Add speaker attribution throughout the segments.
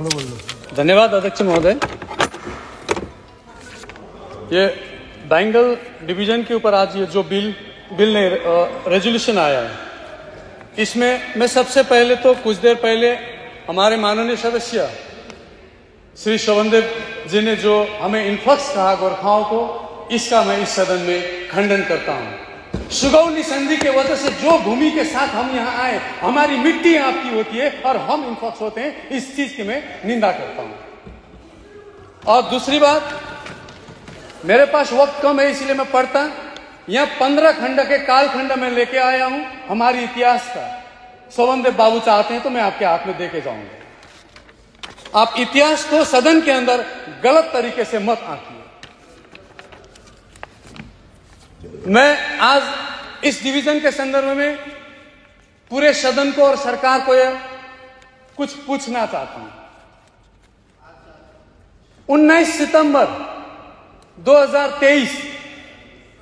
Speaker 1: धन्यवाद अध्यक्ष महोदय। ये बैंगल डिवीज़न के ऊपर आज ये जो बिल बिल ने रेजोल्यूशन आया है, इसमें मैं सबसे पहले तो कुछ देर पहले हमारे माननीय सदस्य श्री शवनदेव जी ने जो हमें इन्फ्लक्स कहा गोरखाओं को, इसका मैं इस सदन में खंडन करता हूँ। सुगौली संधि के वजह से जो भूमि के साथ हम यहाँ आए, हमारी मिट्टी आपकी होती है और हम इन्फ्लक्स होते हैं, इस चीज़ की मैं निंदा करता हूँ। और दूसरी बात, मेरे पास वक्त कम है, इसलिए मैं पढ़ता। यहाँ पंद्रह खंड के कालखंड में लेके आया हूँ, हमारी इतिहास का। सोवनदेव बाबू चाहते हैं तो मैं आपके हाथ में देके जाऊँगा। आप इतिहास को सदन के अंदर गलत तरीके से मत आंकिए। मैं आज इस डिवीज़न के संदर्भ में पूरे सदन को और सरकार को यह कुछ पूछना चाहता हूँ। 19 सितंबर 2023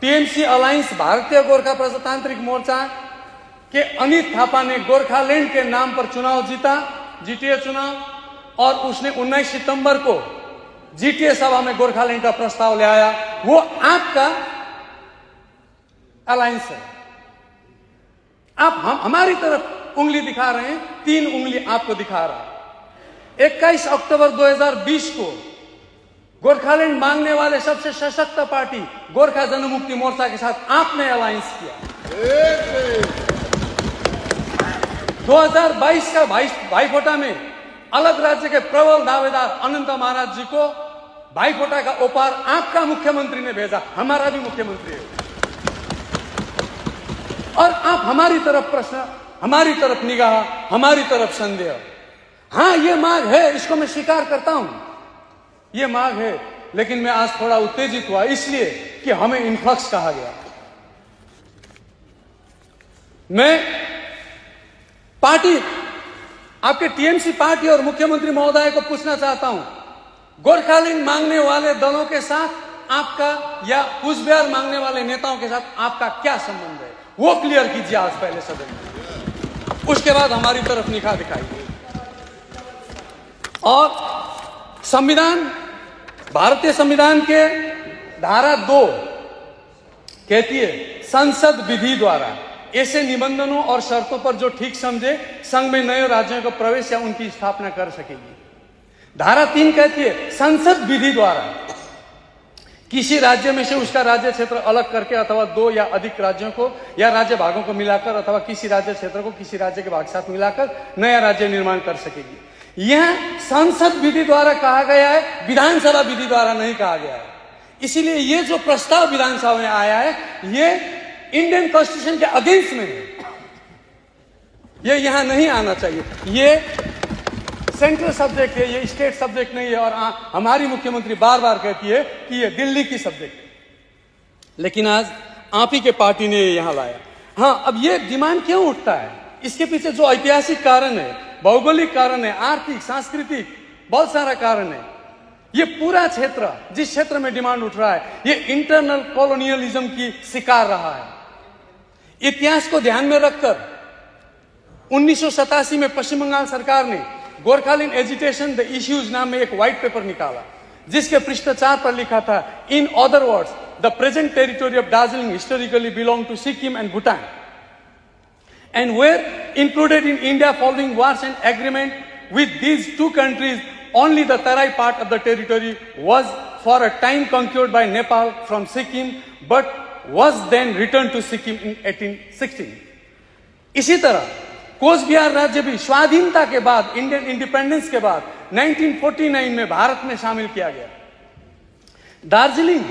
Speaker 1: टीएमसी अलायंस भारतीय गोरखा प्रजातांत्रिक मोर्चा के अनित थापा ने गोरखालैंड के नाम पर चुनाव जीता, जीटीए चुनाव, और उसने 19 सितंबर को जीटीए सभा में गोरखालैंड का प्रस्ताव ले आया। वो आपका अलायंस है। आप हम, हमारी तरफ़ उंगली दिखा रहे हैं, तीन उंगली आपको दिखा रहा है। 21 अक्टूबर 2020 को गोरखालैंड मांगने वाले सबसे सशक्त पार्टी, गोरखा जनमुक्ति मोर्चा के साथ आपने अलायंस किया। 2022 का भाई, भाईफोटा में अलग राज्य के प्रबल दावेदार अनंत महाराज जी को भाईफोटा का ओपार आपका मुख्यमंत्री ने भेजा, हमारा भी मुख्यमंत्री है। और आप हमारी तरफ़ प्रश्न, हमारी तरफ़ निगाह, हमारी तरफ़ संदेह। हाँ, ये मांग है, इसको मैं स्वीकार करता हूँ। ये मांग है, लेकिन मैं आज थोड़ा उत्तेजित हुआ, इसलिए कि हमें इन्फ्लक्स कहा गया। मैं पार्टी, आपके टीएमसी पार्टी और मुख्यमंत्री महोदय को पूछना चाहता हूँ। गोरखालैंड मांगने वाले दलों के साथ आपका या कुचबिहार मांगने वाले नेताओं के साथ आपका क्या संबंध है? वो क्लियर कीजिए आज पहले सदन में। उसके बाद हमारी तरफ़ निकाह दिखाइए और संविधान, भारतीय संविधान के धारा दो कहती है, संसद विधि द्वारा ऐसे निबंधनों और शर्तों पर जो ठीक समझे, संघ में नए राज्यों का प्रवेश या उनकी स्थापना कर सकेगी। धारा तीन कहती है, संसद विधि द्वारा किसी राज्य में से उसका राज्य क्षेत्र अलग करके अथवा दो या अधिक राज्यों को या राज्य भागों को मिलाकर अथवा किसी राज्य क्षेत्र को किसी राज्य के भाग साथ मिलाकर नया राज्य निर्माण कर सकेगी। यह संसद विधि द्वारा कहा गया है, विधानसभा विधि द्वारा नहीं कहा गया है। इसीलिए ये जो प्रस्ताव विधानसभा में आया है, ये इंडियन कॉन्स्टिट्यूशन के अगेंस्ट में है। ये यहाँ नहीं आना चाहिए। ये सेंट्रल सब्जेक्ट है ये स्टेट सब्जेक्ट नहीं है और आ, हमारी मुख्यमंत्री बार बार कहती है कि ये दिल्ली की सब्जेक्ट है। लेकिन आज आप ही के पार्टी ने यहाँ लाया। हाँ अब ये डिमांड क्यों उठता है? इसके पीछे जो ऐतिहासिक कारण है भौगोलिक कारण है आर्थिक सांस्कृतिक बहुत सारा कारण है। ये पूरा क्षेत्र जिस क्षेत्र में डिमांड उठ रहा है ये इंटरनल कॉलोनियलिज्म की शिकार रहा है। इतिहास को ध्यान में रखकर उन्नीस सौ सतासी में पश्चिम बंगाल सरकार ने गोरखालीन एजुटेशन द इश्यूज़ नाम में एक व्हाइट पेपर निकाला, जिसके पृष्ठ पर लिखा था in other words the present territory of Darjeeling historically belong to Sikkim and Bhutan and were included in India following wars and agreement with these two countries only the Terai part of the territory was for a time conquered by Nepal from Sikkim but was then return to Sikkim in eighteen इसी तरह coach Bihar राज्य भी स्वाधीनता के बाद Indian independence के बाद 1949 में भारत में शामिल किया गया। दार्जिलिंग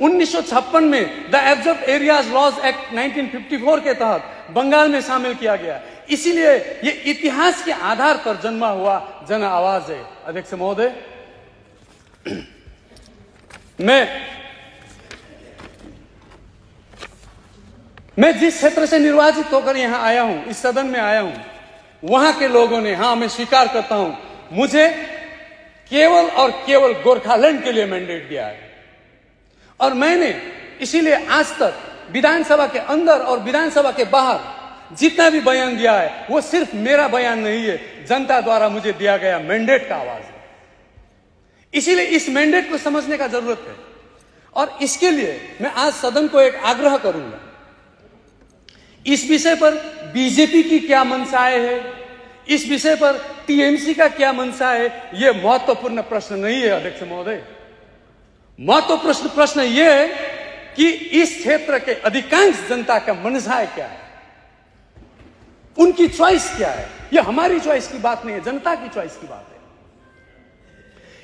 Speaker 1: 1956 में the absorbed areas laws act 1954 के तहत बंगाल में शामिल किया गया। इसीलिए ये इतिहास के आधार पर जन्मा हुआ जन आवाज़ है। अध्यक्ष महोदय, मैं मैं जिस क्षेत्र से निर्वाचित होकर यहाँ आया हूँ, इस सदन में आया हूँ, वहाँ के लोगों ने, हाँ, मैं स्वीकार करता हूँ, मुझे केवल और केवल गोरखालैंड के लिए मैंडेट दिया है। और मैंने इसीलिए आज तक विधानसभा के अंदर और विधानसभा के बाहर जितना भी बयान दिया है, वो सिर्फ़ मेरा बयान नहीं है, जनता द्वारा मुझे दिया गया मैंडेट का आवाज़ है। इसीलिए इस मैंडेट को समझने का ज़रूरत है। और इसके लिए मैं आज सदन को एक आग्रह करूँगा इस विषय पर बीजेपी की क्या मंशाएँ है? इस विषय पर टीएमसी का क्या मंशा है? यह महत्वपूर्ण प्रश्न नहीं है, अध्यक्ष महोदय। महत्वपूर्ण प्रश्न यह है कि इस क्षेत्र के अधिकांश जनता का मनसा क्या है? उनकी चॉइस क्या है? यह हमारी चॉइस की बात नहीं है, जनता की चॉइस की बात है।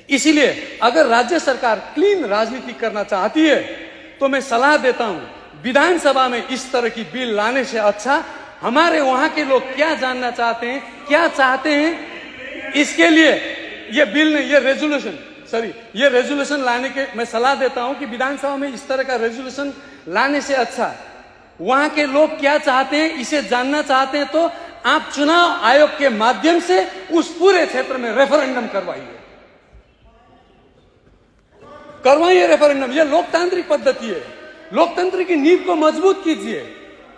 Speaker 1: इसीलिए अगर राज्य सरकार क्लीन राजनीति करना चाहती है तो मैं सलाह देता हूँ विधानसभा में इस तरह की बिल लाने से अच्छा हमारे वहाँ के लोग क्या जानना चाहते हैं, क्या चाहते हैं? इसके लिए ये बिल नहीं, ये रेजोल्यूशन सॉरी ये रेजोल्यूशन लाने के, मैं सलाह देता हूँ कि विधानसभा में इस तरह का रेजोल्यूशन लाने से अच्छा। वहाँ के लोग क्या चाहते हैं, इसे जानना चाहते हैं तो आप चुनाव आयोग के माध्यम से उस पूरे क्षेत्र में रेफरेंडम करवाइए। करवाइए रेफरेंडम यह लोकतांत्रिक पद्धति है। लोकतंत्र की नींव को मज़बूत कीजिए।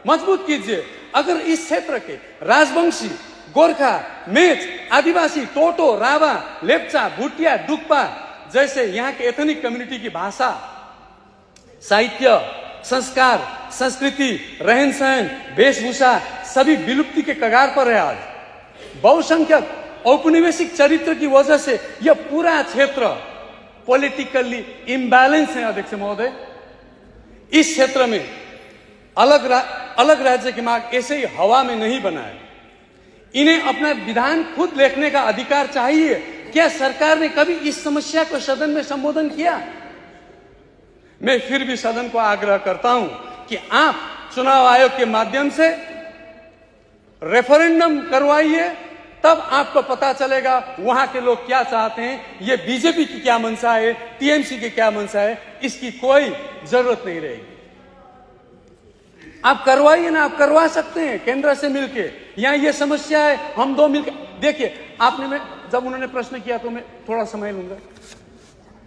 Speaker 1: मज़बूत कीजिए। अगर इस क्षेत्र के राजवंशी, गोरखा मेच आदिवासी, टोटो, रावा, लेप्चा, भुटिया, डुक्पा जैसे यहाँ के एथनिक कम्युनिटी की भाषा, साहित्य, संस्कार, संस्कृति रहन सहन वेशभूषा सभी विलुप्ति के कगार पर है आज। बहुसंख्यक औपनिवेशिक चरित्र की वजह से यह पूरा क्षेत्र पॉलिटिकली इम्बैलेंस है, अध्यक्ष महोदय। इस क्षेत्र में अलग रा, अलग राज्य की मांग ऐसे ही हवा में नहीं बनाए इन्हें अपना विधान खुद लिखने का अधिकार चाहिए। क्या सरकार ने कभी इस समस्या को सदन में संबोधन किया? मैं फिर भी सदन को आग्रह करता हूँ कि आप चुनाव आयोग के माध्यम से रेफरेंडम करवाइए तब आपको पता चलेगा वहाँ के लोग क्या चाहते हैं ये बीजेपी की क्या मंशा है टीएमसी की क्या मंशा है इसकी कोई ज़रूरत नहीं रहेगी। आप करवाइए ना, आप करवा सकते हैं केंद्र से मिलके। यहाँ ये समस्या है, हम दो मिलकर देखिए, आपने मैं, जब उन्होंने प्रश्न किया तो मैं थोड़ा समय लूँगा।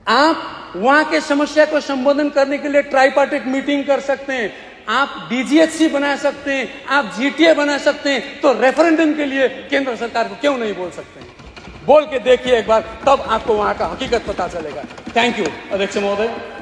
Speaker 1: आप वहाँ के समस्या को संबोधन करने के लिए ट्राईपार्टिक मीटिंग कर सकते हैं। आप डीजीएचसी बना सकते हैं, आप जीटीए बना सकते हैं तो रेफरेंडम के लिए केंद्र सरकार को क्यों नहीं बोल सकते हैं? बोल के देखिए एक बार, तब आपको वहाँ का हकीकत पता चलेगा। थैंक यू अध्यक्ष महोदय।